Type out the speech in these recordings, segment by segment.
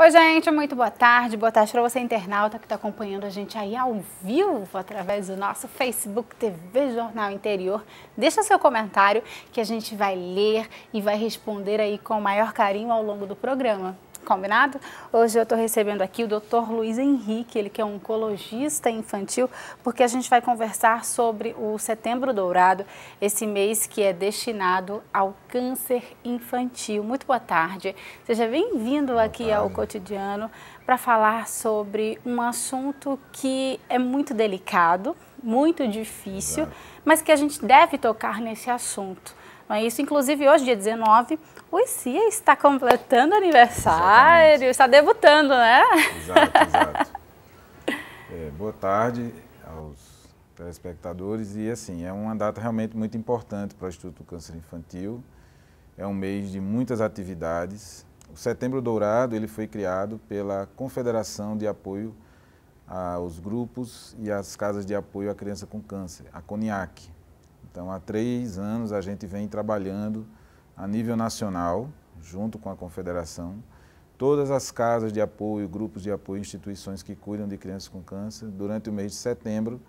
Oi, gente, muito boa tarde. Boa tarde para você, internauta, que está acompanhando a gente aí ao vivo através do nosso Facebook TV Jornal Interior. Deixa seu comentário que a gente vai ler e vai responder aí com o maior carinho ao longo do programa. Combinado? Hoje eu estou recebendo aqui o Dr. Luiz Henrique, ele que é um oncologista infantil, porque a gente vai conversar sobre o Setembro Dourado, esse mês que é destinado ao câncer infantil. Muito boa tarde. Seja bem-vindo aqui ao Cotidiano para falar sobre um assunto que é muito delicado, muito difícil, Exato. mas que a gente deve tocar nesse assunto. É isso? Inclusive, hoje, dia 19, o ICIA está completando aniversário, Exatamente. está debutando, né? Exato, exato. É, boa tarde aos telespectadores e, assim, é uma data realmente muito importante para o Instituto do Câncer Infantil. É um mês de muitas atividades. O Setembro Dourado ele foi criado pela Confederação de Apoio aos Grupos e às Casas de Apoio à Criança com Câncer, a CONIAC. Então, há três anos a gente vem trabalhando a nível nacional, junto com a confederação, todas as casas de apoio, grupos de apoio, instituições que cuidam de crianças com câncer, durante o mês de setembro,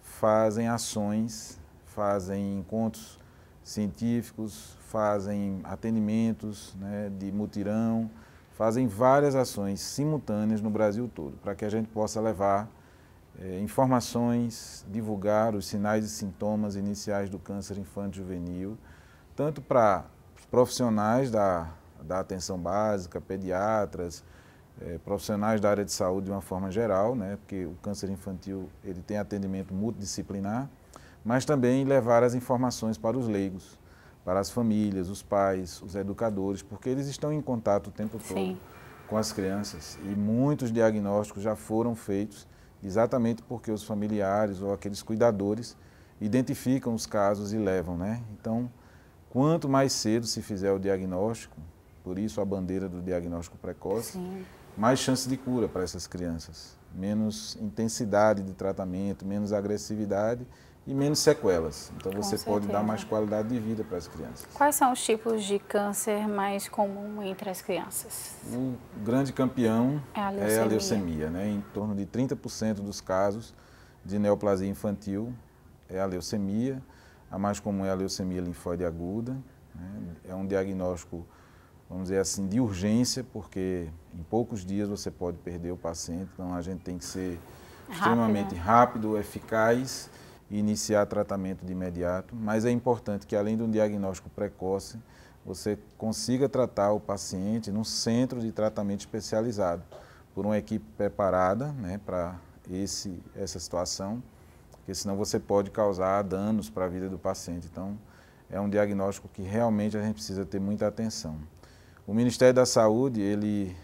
fazem ações, fazem encontros científicos, fazem atendimentos né, de mutirão, fazem várias ações simultâneas no Brasil todo, para que a gente possa levar é, informações, divulgar os sinais e sintomas iniciais do câncer infanto-juvenil, tanto para os profissionais da, da atenção básica, pediatras, é, profissionais da área de saúde de uma forma geral, né, porque o câncer infantil ele tem atendimento multidisciplinar, mas também levar as informações para os leigos, para as famílias, os pais, os educadores, porque eles estão em contato o tempo todo Sim. com as crianças e muitos diagnósticos já foram feitos exatamente porque os familiares ou aqueles cuidadores identificam os casos e levam, né? Então, quanto mais cedo se fizer o diagnóstico, por isso a bandeira do diagnóstico precoce, Sim. mais chance de cura para essas crianças, menos intensidade de tratamento, menos agressividade e menos sequelas. Então você pode dar mais qualidade de vida para as crianças. Quais são os tipos de câncer mais comum entre as crianças? O grande campeão é a leucemia, é a leucemia né? Em torno de 30% dos casos de neoplasia infantil é a leucemia. A mais comum é a leucemia linfóide aguda. Né? É um diagnóstico, vamos dizer assim, de urgência, porque em poucos dias você pode perder o paciente. Então a gente tem que ser rápido. extremamente rápido, eficaz iniciar tratamento de imediato, mas é importante que além de um diagnóstico precoce, você consiga tratar o paciente num centro de tratamento especializado, por uma equipe preparada né, para essa situação, porque senão você pode causar danos para a vida do paciente. Então, é um diagnóstico que realmente a gente precisa ter muita atenção. O Ministério da Saúde, ele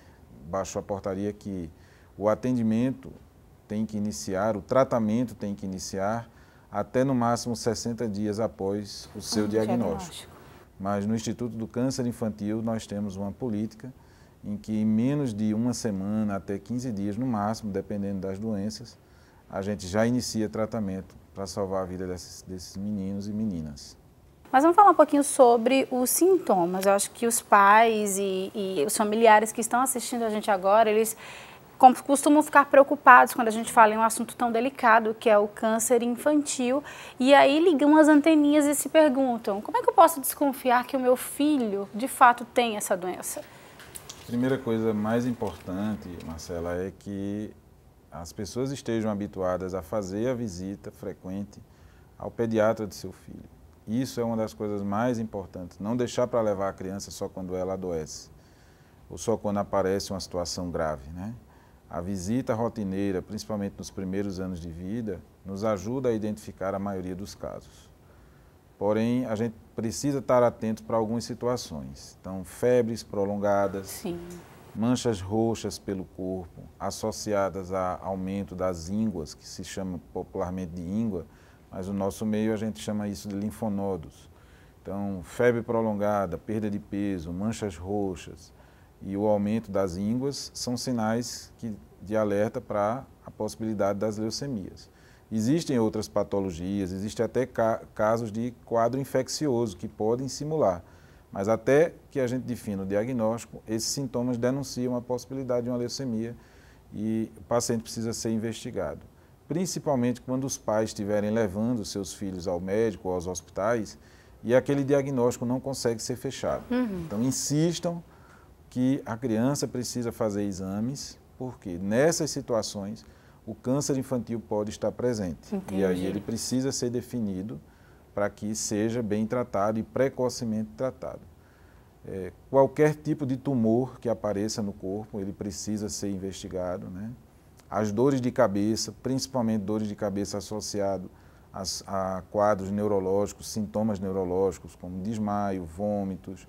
baixou a portaria que o atendimento tem que iniciar, o tratamento tem que iniciar até no máximo 60 dias após o seu diagnóstico. diagnóstico. Mas no Instituto do Câncer Infantil nós temos uma política em que em menos de uma semana até 15 dias no máximo, dependendo das doenças, a gente já inicia tratamento para salvar a vida desses, desses meninos e meninas. Mas vamos falar um pouquinho sobre os sintomas. Eu acho que os pais e, e os familiares que estão assistindo a gente agora, eles costumam ficar preocupados quando a gente fala em um assunto tão delicado, que é o câncer infantil, e aí ligam as anteninhas e se perguntam: como é que eu posso desconfiar que o meu filho de fato tem essa doença? Primeira coisa mais importante, Marcela, é que as pessoas estejam habituadas a fazer a visita frequente ao pediatra de seu filho. Isso é uma das coisas mais importantes. Não deixar para levar a criança só quando ela adoece ou só quando aparece uma situação grave, né? A visita rotineira, principalmente nos primeiros anos de vida, nos ajuda a identificar a maioria dos casos. Porém, a gente precisa estar atento para algumas situações. Então, febres prolongadas, Sim. manchas roxas pelo corpo, associadas a aumento das ínguas, que se chama popularmente de íngua, mas no nosso meio a gente chama isso de linfonodos. Então, febre prolongada, perda de peso, manchas roxas, e o aumento das ínguas são sinais que, de alerta para a possibilidade das leucemias. Existem outras patologias, existem até ca casos de quadro infeccioso que podem simular, Mas até que a gente defina o diagnóstico, esses sintomas denunciam a possibilidade de uma leucemia e o paciente precisa ser investigado. Principalmente quando os pais estiverem levando seus filhos ao médico ou aos hospitais e aquele diagnóstico não consegue ser fechado. Uhum. Então, insistam que a criança precisa fazer exames, porque nessas situações o câncer infantil pode estar presente. Entendi. E aí ele precisa ser definido para que seja bem tratado e precocemente tratado. É, qualquer tipo de tumor que apareça no corpo, ele precisa ser investigado. Né? As dores de cabeça, principalmente dores de cabeça associadas a, a quadros neurológicos, sintomas neurológicos, como desmaio, vômitos,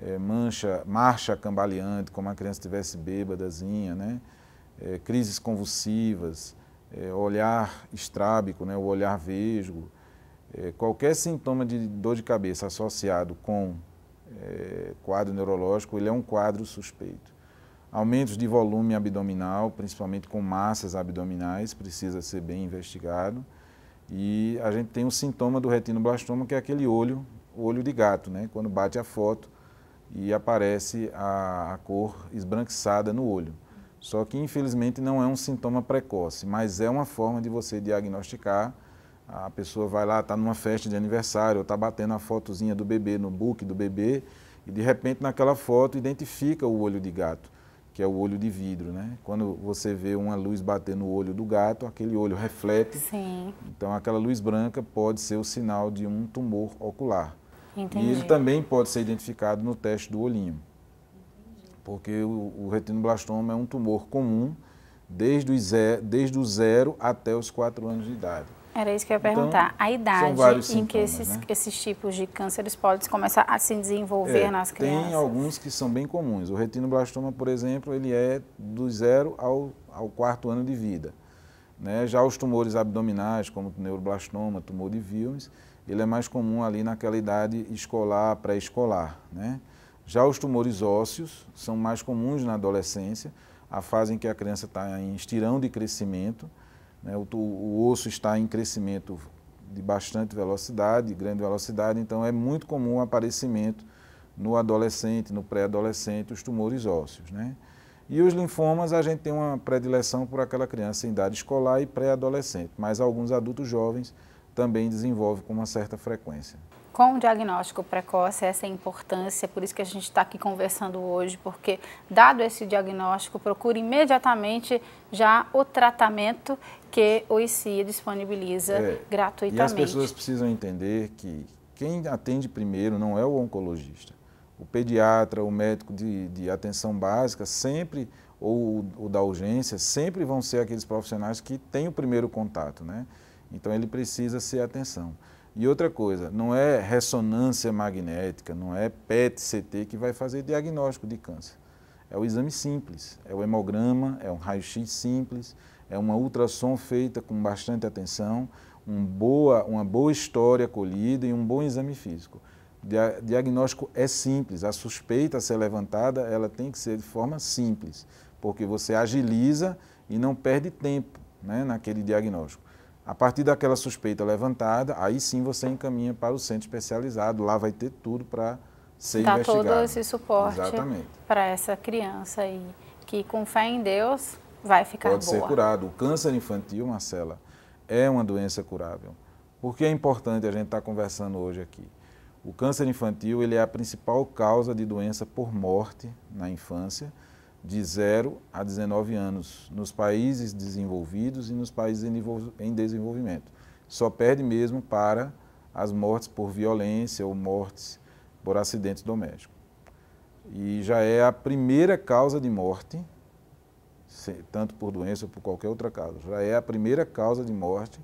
é, mancha, marcha cambaleante, como a criança estivesse bêbadazinha, né? É, crises convulsivas, é, olhar estrábico, né? o olhar vesgo, é, qualquer sintoma de dor de cabeça associado com é, quadro neurológico, ele é um quadro suspeito. Aumentos de volume abdominal, principalmente com massas abdominais, precisa ser bem investigado. E a gente tem um sintoma do retinoblastoma, que é aquele olho, olho de gato, né? quando bate a foto e aparece a, a cor esbranquiçada no olho. Só que, infelizmente, não é um sintoma precoce, mas é uma forma de você diagnosticar a pessoa vai lá, está numa festa de aniversário, ou está batendo a fotozinha do bebê no book do bebê, e de repente naquela foto identifica o olho de gato, que é o olho de vidro, né? Quando você vê uma luz bater no olho do gato, aquele olho reflete. Sim. Então aquela luz branca pode ser o sinal de um tumor ocular. Entendi. E ele também pode ser identificado no teste do olhinho. Porque o, o retinoblastoma é um tumor comum desde o, zero, desde o zero até os quatro anos de idade. Era isso que eu ia perguntar. Então, a idade em sintomas, que esses, né? esses tipos de cânceres podem começar a se desenvolver é, nas crianças? Tem alguns que são bem comuns. O retinoblastoma, por exemplo, ele é do zero ao, ao quarto ano de vida. Né? Já os tumores abdominais, como neuroblastoma, tumor de Wilms, ele é mais comum ali naquela idade escolar, pré-escolar. Né? Já os tumores ósseos são mais comuns na adolescência, a fase em que a criança está em estirão de crescimento, né? O, o, osso está em crescimento de bastante velocidade, grande velocidade, então é muito comum o aparecimento no adolescente, no pré-adolescente, os tumores ósseos. Né? E os linfomas, a gente tem uma predileção por aquela criança em idade escolar e pré-adolescente, mas alguns adultos jovens também desenvolvem com uma certa frequência com o diagnóstico precoce, essa é a importância, por isso que a gente está aqui conversando hoje, porque dado esse diagnóstico, procure imediatamente já o tratamento que o ICIA disponibiliza é, gratuitamente. E as pessoas precisam entender que quem atende primeiro não é o oncologista. O pediatra, o médico de, de atenção básica, sempre, ou o da urgência, sempre vão ser aqueles profissionais que têm o primeiro contato, né? Então ele precisa ser atenção. E outra coisa, não é ressonância magnética, não é PET-CT que vai fazer diagnóstico de câncer. É o exame simples, é o hemograma, é um raio-x simples, é uma ultrassom feita com bastante atenção, um boa, uma boa história colhida e um bom exame físico. O diagnóstico é simples, a suspeita a ser levantada, ela tem que ser de forma simples, porque você agiliza e não perde tempo né, naquele diagnóstico. A partir daquela suspeita levantada, aí sim você encaminha para o centro especializado, lá vai ter tudo para ser Dá investigado. Dá todo esse suporte para essa criança aí, que com fé em Deus vai ficar Pode boa. ser curado. O câncer infantil, Marcela, é uma doença curável. Por que é importante a gente estar tá conversando hoje aqui? O câncer infantil ele é a principal causa de doença por morte na infância, de 0 a 19 anos nos países desenvolvidos e nos países em desenvolvimento. Só perde mesmo para as mortes por violência ou mortes por acidentes domésticos. E já é a primeira causa de morte, tanto por doença ou por qualquer outra causa, já é a primeira causa de morte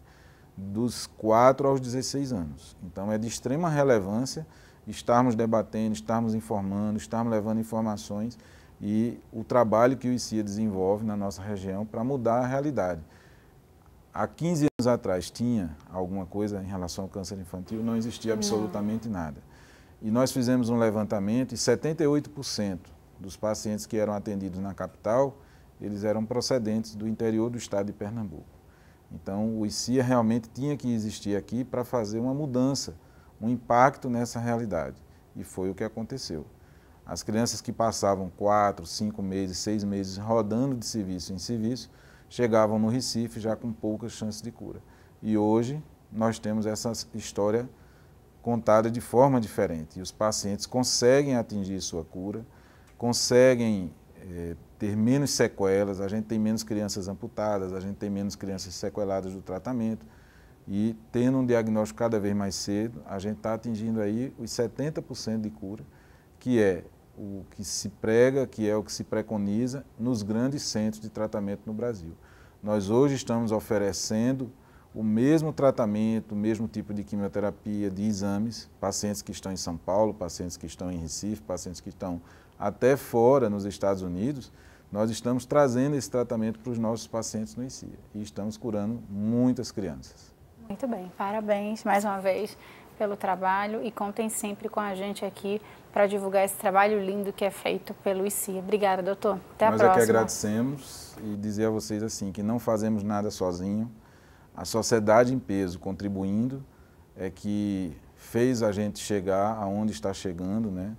dos 4 aos 16 anos. Então é de extrema relevância estarmos debatendo, estarmos informando, estarmos levando informações e o trabalho que o ICIA desenvolve na nossa região para mudar a realidade. Há 15 anos atrás tinha alguma coisa em relação ao câncer infantil, não existia absolutamente não. nada. E nós fizemos um levantamento e 78% dos pacientes que eram atendidos na capital, eles eram procedentes do interior do estado de Pernambuco. Então o ICIA realmente tinha que existir aqui para fazer uma mudança, um impacto nessa realidade. E foi o que aconteceu. As crianças que passavam quatro, cinco meses, seis meses rodando de serviço em serviço, chegavam no Recife já com poucas chances de cura. E hoje nós temos essa história contada de forma diferente. E os pacientes conseguem atingir sua cura, conseguem é, ter menos sequelas, a gente tem menos crianças amputadas, a gente tem menos crianças sequeladas do tratamento. E tendo um diagnóstico cada vez mais cedo, a gente está atingindo aí os 70% de cura, que é o que se prega, que é o que se preconiza nos grandes centros de tratamento no Brasil. Nós hoje estamos oferecendo o mesmo tratamento, o mesmo tipo de quimioterapia, de exames, pacientes que estão em São Paulo, pacientes que estão em Recife, pacientes que estão até fora nos Estados Unidos, nós estamos trazendo esse tratamento para os nossos pacientes no ICIA e estamos curando muitas crianças. Muito bem, parabéns mais uma vez pelo trabalho e contem sempre com a gente aqui para divulgar esse trabalho lindo que é feito pelo ICIA. Obrigada, doutor. Até a Nós próxima. Nós é que agradecemos e dizer a vocês assim que não fazemos nada sozinho. A sociedade em peso contribuindo é que fez a gente chegar aonde está chegando, né?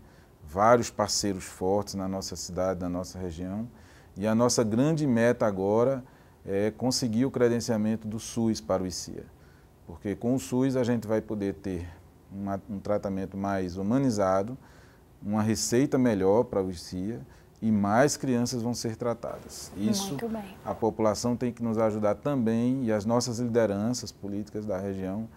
Vários parceiros fortes na nossa cidade, na nossa região. E a nossa grande meta agora é conseguir o credenciamento do SUS para o ICIA. Porque com o SUS a gente vai poder ter uma, um tratamento mais humanizado, uma receita melhor para o ICIA e mais crianças vão ser tratadas. Isso a população tem que nos ajudar também e as nossas lideranças políticas da região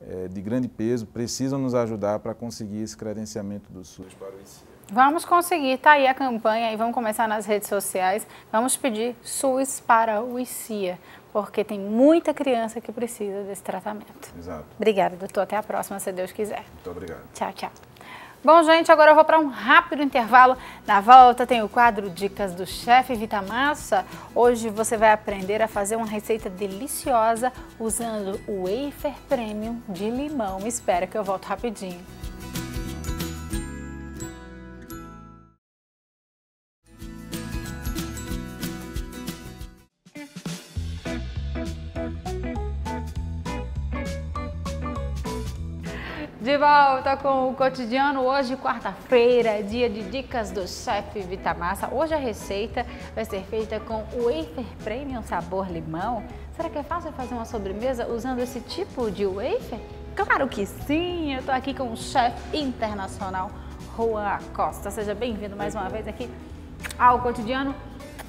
é, de grande peso precisam nos ajudar para conseguir esse credenciamento do SUS para o ICIA. Vamos conseguir, tá aí a campanha e vamos começar nas redes sociais. Vamos pedir SUS para o ICIA, porque tem muita criança que precisa desse tratamento. Exato. Obrigada, doutor. Até a próxima, se Deus quiser. Muito obrigado. Tchau, tchau. Bom, gente, agora eu vou para um rápido intervalo. Na volta tem o quadro Dicas do Chefe Vitamassa. Hoje você vai aprender a fazer uma receita deliciosa usando o wafer premium de limão. Espera que eu volto rapidinho. De volta com o cotidiano, hoje quarta-feira, dia de dicas do chefe Vitamassa. Hoje a receita vai ser feita com o wafer premium sabor limão. Será que é fácil fazer uma sobremesa usando esse tipo de wafer? Claro que sim! Eu estou aqui com o chefe internacional Juan Acosta. Seja bem-vindo mais uma vez aqui ao cotidiano.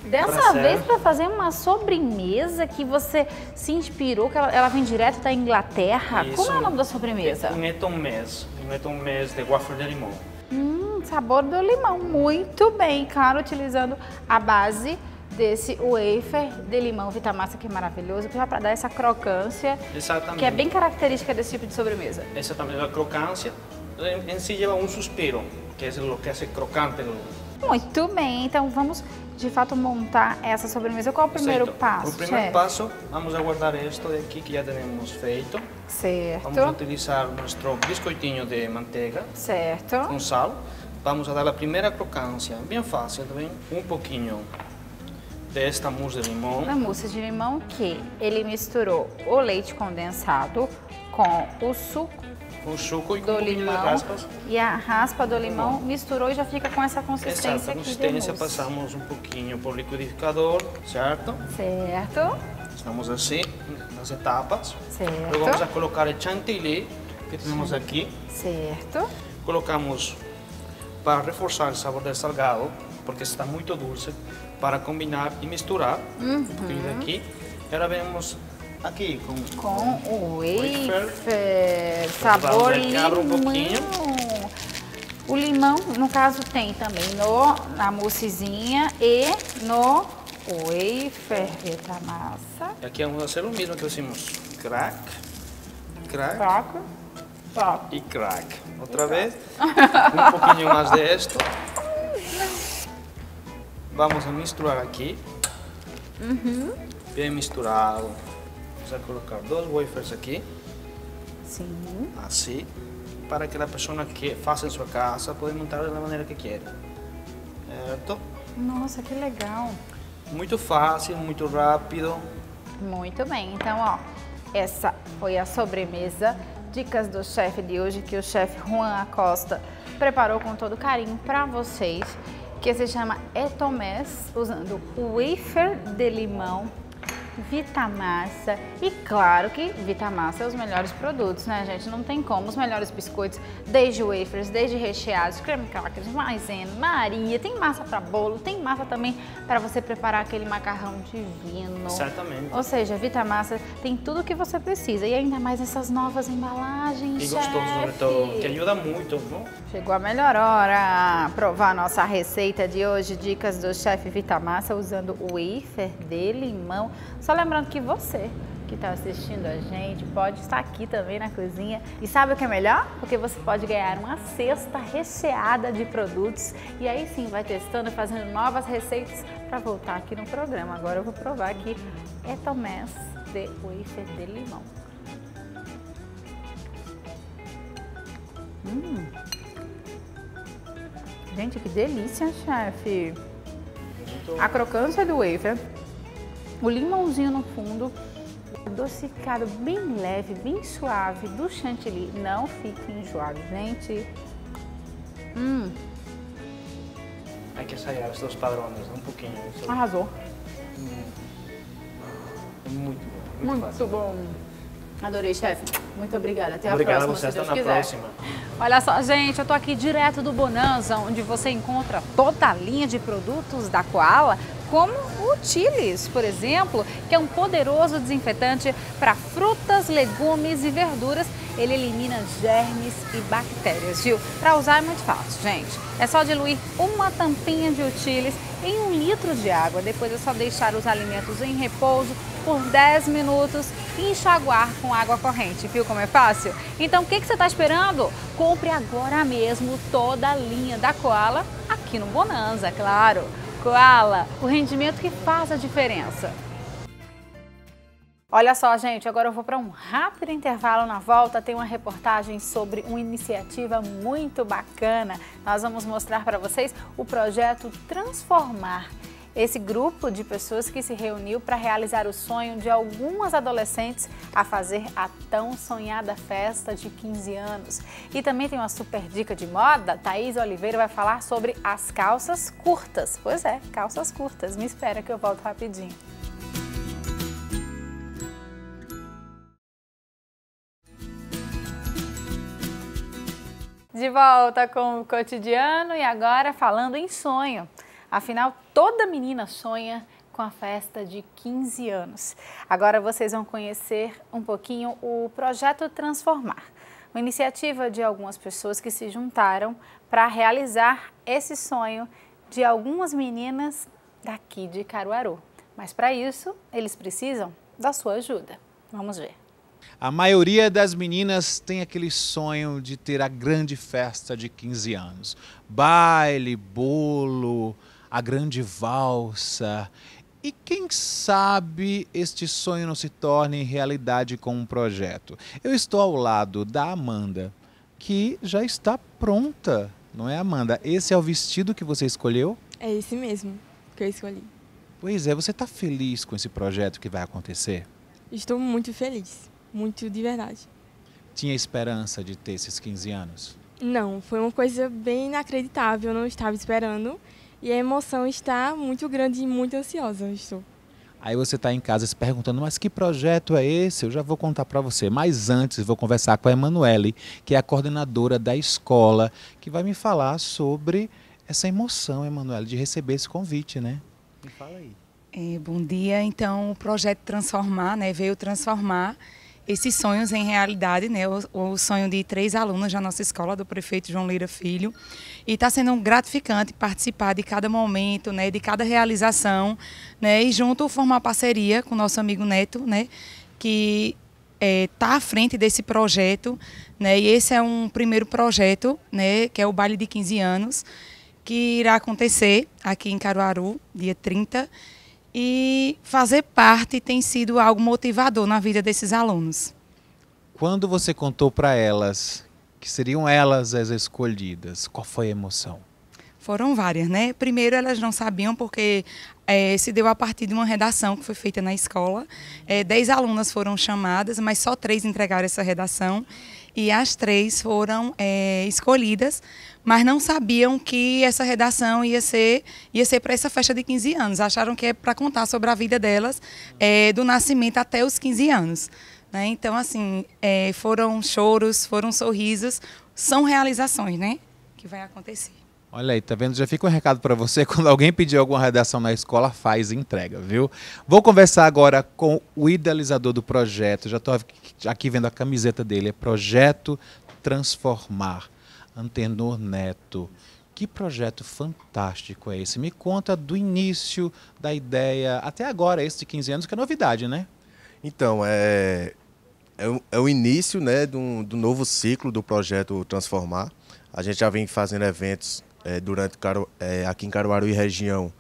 Dessa vez para fazer uma sobremesa que você se inspirou, que ela, ela vem direto da Inglaterra. Isso. Como é o nome da sobremesa? Um eton mez de waffle de limão. Hum, sabor do limão, muito bem, claro, utilizando a base desse wafer de limão Vitamassa, que é maravilhoso, para dar essa crocância, Exatamente. que é bem característica desse tipo de sobremesa. Exatamente, a crocância em, em si leva um suspiro, que é o que hace crocante. Muito bem, então vamos de fato montar essa sobremesa. Qual é o primeiro certo. passo? O primeiro chef? passo, vamos a guardar esto de aqui que já temos feito. Certo. Vamos utilizar nosso biscoitinho de manteiga. Certo. Com sal. Vamos a dar a primeira crocância, bem fácil também. Um pouquinho desta mousse de limão. A mousse de limão que ele misturou o leite condensado com o suco com suco e do um limão raspas. e a raspa do limão misturou e já fica com essa consistência Exato, aqui consistência de passamos um pouquinho por liquidificador, certo? Certo. Estamos assim, nas etapas. Certo. Agora vamos a colocar o chantilly que temos aqui. Certo. Colocamos para reforçar o sabor do salgado, porque está muito doce, para combinar e misturar uhum. um pouquinho daqui. Agora vemos aqui com, com o wafer, wafer sabor limão. Um pouquinho. O limão, no caso, tem também no, na moussezinha e no wafer Vitamassa. E aqui vamos fazer o mesmo que fizemos. Crack, crack, crack, crack. e crack. Outra vez. um pouquinho mais de esto. Vamos a misturar aqui. Uhum. Bem misturado. Vamos a colocar dois wafers aqui. Sim. Assim. Para que a pessoa que faça em sua casa possa montar da maneira que quer. Certo? Nossa, que legal. Muito fácil, muito rápido. Muito bem. Então, ó, essa foi a sobremesa Dicas do chefe de hoje que o chefe Juan Acosta preparou com todo carinho para vocês, que se chama Etomés, usando wafer de limão Vitamassa. E claro que Vitamassa é os melhores produtos, né, gente? Não tem como. Os melhores biscoitos, desde wafers, desde recheados, creme crackers, maisena, Maria. Tem massa para bolo, tem massa também para você preparar aquele macarrão divino. Certamente. Ou seja, Vitamassa tem tudo o que você precisa. E ainda mais essas novas embalagens, E gostoso, sobre que ajuda muito, não? Chegou a melhor hora provar a nossa receita de hoje, dicas do chefe Vitamassa usando o wafer de limão. Só lembrando que você que está assistindo a gente pode estar aqui também na cozinha. E sabe o que é melhor? Porque você pode ganhar uma cesta recheada de produtos e aí sim vai testando e fazendo novas receitas para voltar aqui no programa. Agora eu vou provar aqui Etomés de wafer de limão. Hum. Gente, que delícia, chefe! A crocância do wafer o limãozinho no fundo, adocicado bem leve, bem suave do chantilly. Não fique enjoado, gente. Hum. Hay que ensayar estos padrões um pouquinho. Arrasou. Hum. Muito bom. Muito, muito bom. Adorei, chefe. Muito obrigada. Até Obrigado a próxima, a você. Até na quiser. próxima. Olha só, gente, eu tô aqui direto do Bonanza, onde você encontra toda a linha de produtos da Koala, como o Chilis, por exemplo, que é um poderoso desinfetante para frutas, legumes e verduras. Ele elimina germes e bactérias, viu? Para usar é muito fácil, gente. É só diluir uma tampinha de Utilis em um litro de água. Depois é só deixar os alimentos em repouso por 10 minutos e enxaguar com água corrente. Viu como é fácil? Então o que, que você está esperando? Compre agora mesmo toda a linha da Koala aqui no Bonanza, claro. Koala, o rendimento que faz a diferença. Olha só, gente, agora eu vou para um rápido intervalo na volta. Tem uma reportagem sobre uma iniciativa muito bacana. Nós vamos mostrar para vocês o projeto Transformar. Esse grupo de pessoas que se reuniu para realizar o sonho de algumas adolescentes a fazer a tão sonhada festa de 15 anos. E também tem uma super dica de moda. Thaís Oliveira vai falar sobre as calças curtas. Pois é, calças curtas. Me espera que eu volto rapidinho. De volta com o cotidiano e agora falando em sonho. Afinal, toda menina sonha com a festa de 15 anos. Agora vocês vão conhecer um pouquinho o projeto Transformar, uma iniciativa de algumas pessoas que se juntaram para realizar esse sonho de algumas meninas daqui de Caruaru. Mas para isso, eles precisam da sua ajuda. Vamos ver. A maioria das meninas tem aquele sonho de ter a grande festa de 15 anos. Baile, bolo, a grande valsa. E quem sabe este sonho não se torne realidade com um projeto? Eu estou ao lado da Amanda, que já está pronta, não é, Amanda? Esse é o vestido que você escolheu? É esse mesmo que eu escolhi. Pois é, você está feliz com esse projeto que vai acontecer? Estou muito feliz, muito de verdade. Tinha esperança de ter esses 15 anos? Não, foi uma coisa bem inacreditável, eu não estava esperando. E a emoção está muito grande e muito ansiosa, eu estou. Aí você está em casa se perguntando, mas que projeto é esse? Eu já vou contar para você. Mas antes, vou conversar com a Emanuele, que é a coordenadora da escola, que vai me falar sobre essa emoção, Emanuele, de receber esse convite, né? Me fala aí. É, bom dia. Então, o projeto Transformar, né, veio transformar esses sonhos em realidade, né? O, o sonho de três alunos da nossa escola, do prefeito João Leira Filho. E está sendo gratificante participar de cada momento, né? De cada realização, né? E junto formar parceria com nosso amigo Neto, né? Que está à frente desse projeto, né? E esse é um primeiro projeto, né? Que é o baile de 15 anos, que irá acontecer aqui em Caruaru, dia 30 e fazer parte tem sido algo motivador na vida desses alunos. Quando você contou para elas que seriam elas as escolhidas, qual foi a emoção? Foram várias, né? Primeiro elas não sabiam porque é, se deu a partir de uma redação que foi feita na escola. É, dez alunas foram chamadas, mas só três entregaram essa redação. E as três foram é, escolhidas, mas não sabiam que essa redação ia ser, ia ser para essa festa de 15 anos. Acharam que é para contar sobre a vida delas, é, do nascimento até os 15 anos. Né? Então, assim, é, foram choros, foram sorrisos, são realizações né, que vai acontecer. Olha aí, tá vendo? Já fica um recado para você. Quando alguém pedir alguma redação na escola, faz e entrega, viu? Vou conversar agora com o idealizador do projeto. Já estou aqui vendo a camiseta dele. É Projeto Transformar. Antenor Neto. Que projeto fantástico é esse? Me conta do início da ideia até agora, esse de 15 anos, que é novidade, né? Então, é, é, o, é o início né, do, do novo ciclo do projeto Transformar. A gente já vem fazendo eventos é, durante é, aqui em Caruaru e região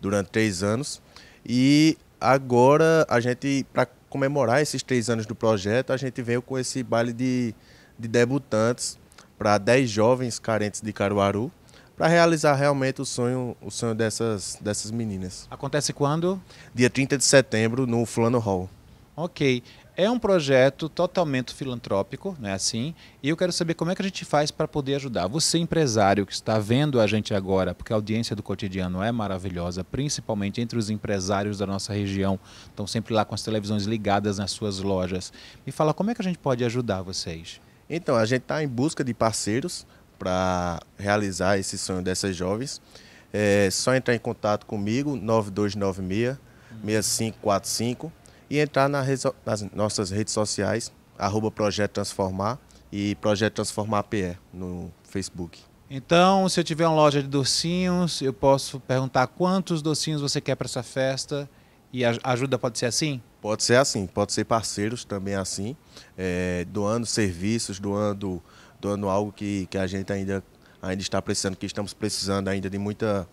durante três anos. E agora a gente, para comemorar esses três anos do projeto, a gente veio com esse baile de, de debutantes para dez jovens carentes de Caruaru para realizar realmente o sonho, o sonho dessas, dessas meninas. Acontece quando? Dia 30 de setembro no Fulano Hall. Ok. É um projeto totalmente filantrópico, né? Assim, e eu quero saber como é que a gente faz para poder ajudar. Você, empresário que está vendo a gente agora, porque a audiência do cotidiano é maravilhosa, principalmente entre os empresários da nossa região, estão sempre lá com as televisões ligadas nas suas lojas. Me fala como é que a gente pode ajudar vocês. Então, a gente está em busca de parceiros para realizar esse sonho dessas jovens. É só entrar em contato comigo, 9296 6545 e entrar nas nossas redes sociais, arroba Projeto Transformar e Projeto Transformar PE no Facebook. Então, se eu tiver uma loja de docinhos, eu posso perguntar quantos docinhos você quer para essa festa e a ajuda pode ser assim? Pode ser assim, pode ser parceiros também assim, é, doando serviços, doando, doando algo que, que a gente ainda, ainda está precisando, que estamos precisando ainda de muita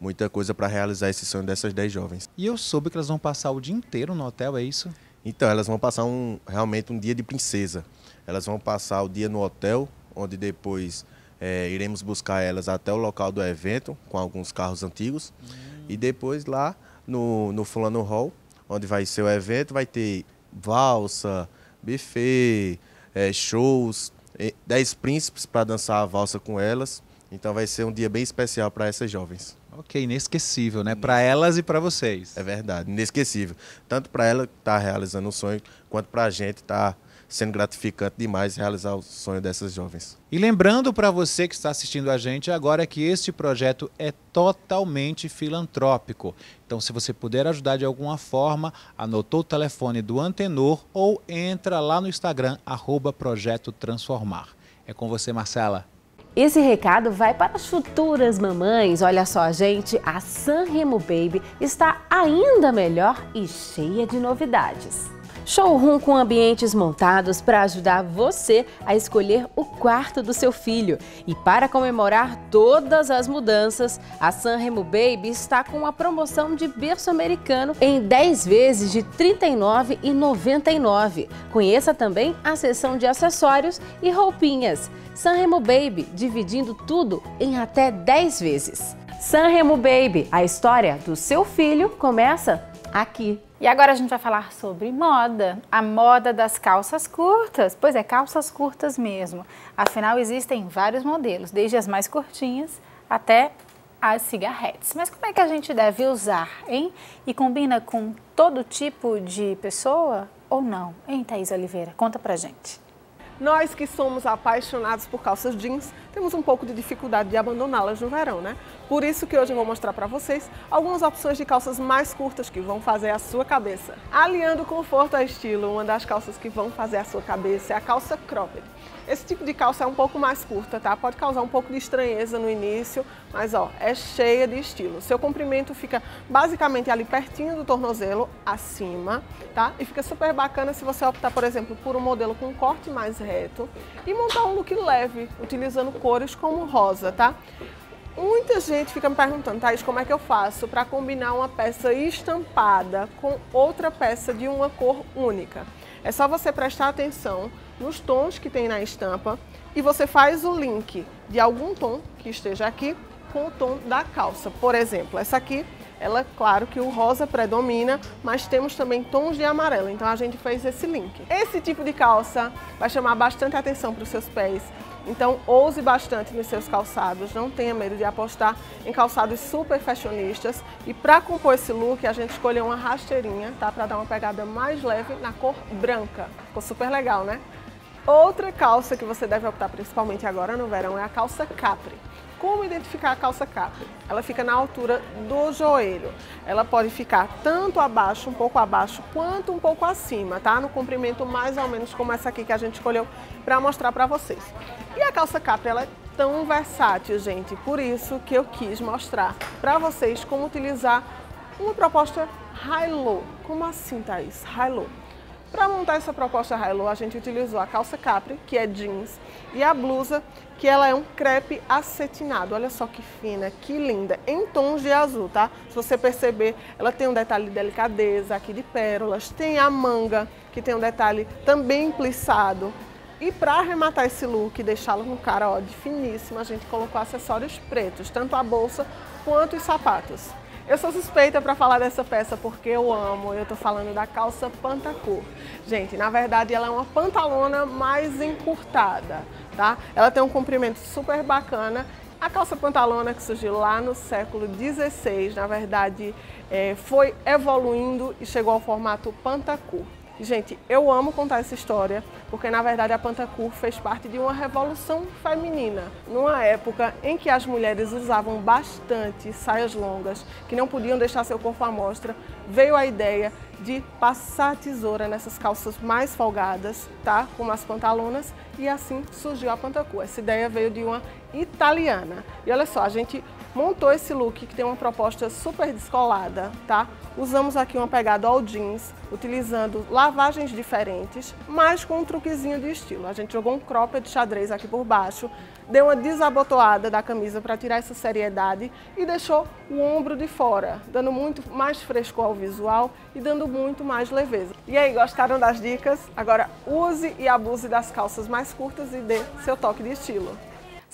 muita coisa para realizar esse sonho dessas 10 jovens. E eu soube que elas vão passar o dia inteiro no hotel, é isso? Então, elas vão passar um, realmente um dia de princesa. Elas vão passar o dia no hotel, onde depois é, iremos buscar elas até o local do evento, com alguns carros antigos. Hum. E depois lá no, no Fulano Hall, onde vai ser o evento, vai ter valsa, buffet, é, shows, 10 príncipes para dançar a valsa com elas. Então vai ser um dia bem especial para essas jovens. Ok, inesquecível, né? Para elas e para vocês. É verdade, inesquecível. Tanto para ela que está realizando o sonho, quanto para a gente está sendo gratificante demais realizar o sonho dessas jovens. E lembrando para você que está assistindo a gente agora que este projeto é totalmente filantrópico. Então, se você puder ajudar de alguma forma, anotou o telefone do Antenor ou entra lá no Instagram, arroba Projeto Transformar. É com você, Marcela. Esse recado vai para as futuras mamães. Olha só, gente, a Sanremo Baby está ainda melhor e cheia de novidades. Showroom com ambientes montados para ajudar você a escolher o quarto do seu filho. E para comemorar todas as mudanças, a Sanremo Baby está com uma promoção de berço americano em 10 vezes de R$ 39,99. Conheça também a seção de acessórios e roupinhas. Sanremo Baby, dividindo tudo em até 10 vezes. Sanremo Baby, a história do seu filho começa aqui. E agora a gente vai falar sobre moda, a moda das calças curtas. Pois é, calças curtas mesmo. Afinal, existem vários modelos, desde as mais curtinhas até as cigarretes. Mas como é que a gente deve usar, hein? E combina com todo tipo de pessoa ou não? Hein, Thaís Oliveira? Conta pra gente. Nós que somos apaixonados por calças jeans, temos um pouco de dificuldade de abandoná-las no verão, né? Por isso que hoje eu vou mostrar para vocês algumas opções de calças mais curtas que vão fazer a sua cabeça. Aliando conforto a estilo, uma das calças que vão fazer a sua cabeça é a calça cropped. Esse tipo de calça é um pouco mais curta, tá? Pode causar um pouco de estranheza no início, mas ó, é cheia de estilo. Seu comprimento fica basicamente ali pertinho do tornozelo, acima, tá? E fica super bacana se você optar, por exemplo, por um modelo com um corte mais reto e montar um look leve, utilizando cores como rosa, tá? Muita gente fica me perguntando, Thaís, como é que eu faço para combinar uma peça estampada com outra peça de uma cor única? É só você prestar atenção nos tons que tem na estampa e você faz o link de algum tom que esteja aqui com o tom da calça. Por exemplo, essa aqui ela, claro que o rosa predomina, mas temos também tons de amarelo, então a gente fez esse link. Esse tipo de calça vai chamar bastante atenção para os seus pés, então ouse bastante nos seus calçados, não tenha medo de apostar em calçados super fashionistas. E para compor esse look, a gente escolheu uma rasteirinha, tá? Para dar uma pegada mais leve na cor branca. Ficou super legal, né? Outra calça que você deve optar principalmente agora no verão é a calça capri. Como identificar a calça capri? Ela fica na altura do joelho. Ela pode ficar tanto abaixo, um pouco abaixo, quanto um pouco acima, tá? No comprimento mais ou menos como essa aqui que a gente escolheu para mostrar para vocês. E a calça capri, ela é tão versátil, gente, por isso que eu quis mostrar para vocês como utilizar uma proposta high-low. Como assim, Thaís? High-low. Para montar essa proposta high-low, a gente utilizou a calça capri, que é jeans, e a blusa, que ela é um crepe acetinado. Olha só que fina, que linda, em tons de azul, tá? Se você perceber, ela tem um detalhe de delicadeza aqui de pérolas, tem a manga, que tem um detalhe também plissado. E para arrematar esse look e deixá-lo com cara ó, de finíssima, a gente colocou acessórios pretos, tanto a bolsa quanto os sapatos. Eu sou suspeita para falar dessa peça porque eu amo. Eu estou falando da calça pantacur. Gente, na verdade ela é uma pantalona mais encurtada, tá? Ela tem um comprimento super bacana. A calça pantalona que surgiu lá no século XVI, na verdade, é, foi evoluindo e chegou ao formato pantacur. Gente, eu amo contar essa história, porque na verdade a Pantacur fez parte de uma revolução feminina, numa época em que as mulheres usavam bastante saias longas, que não podiam deixar seu corpo à mostra, veio a ideia de passar tesoura nessas calças mais folgadas, tá? Como as pantalonas, e assim surgiu a Pantacur. Essa ideia veio de uma italiana. E olha só, a gente montou esse look que tem uma proposta super descolada, tá? Usamos aqui uma pegada all jeans, utilizando lavagens diferentes, mas com um truquezinho de estilo. A gente jogou um cropped xadrez aqui por baixo, deu uma desabotoada da camisa para tirar essa seriedade e deixou o ombro de fora, dando muito mais frescor ao visual e dando muito mais leveza. E aí, gostaram das dicas? Agora use e abuse das calças mais curtas e dê seu toque de estilo.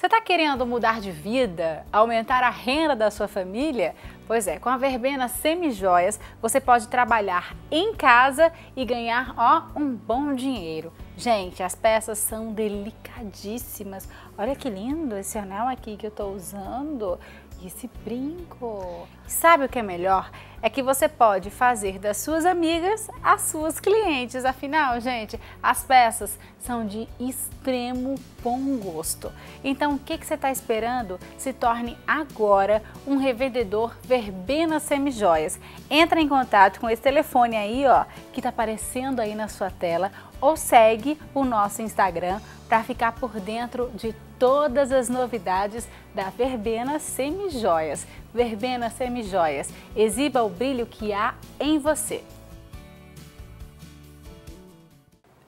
Você está querendo mudar de vida, aumentar a renda da sua família? Pois é, com a verbena Semijoias você pode trabalhar em casa e ganhar ó, um bom dinheiro. Gente, as peças são delicadíssimas. Olha que lindo esse anel aqui que eu estou usando e esse brinco. Sabe o que é melhor? É que você pode fazer das suas amigas as suas clientes. Afinal, gente, as peças são de extremo bom gosto. Então, o que, que você está esperando? Se torne agora um revendedor Verbena Semijoias. Entra em contato com esse telefone aí, ó, que está aparecendo aí na sua tela ou segue o nosso Instagram para ficar por dentro de todas as novidades da Verbena Semijoias. Verbena Semijoias, exiba o brilho que há em você.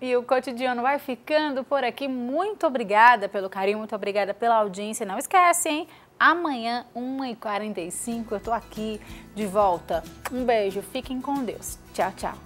E o cotidiano vai ficando por aqui. Muito obrigada pelo carinho, muito obrigada pela audiência. Não esquece, hein? Amanhã, 1h45, eu tô aqui de volta. Um beijo, fiquem com Deus. Tchau, tchau.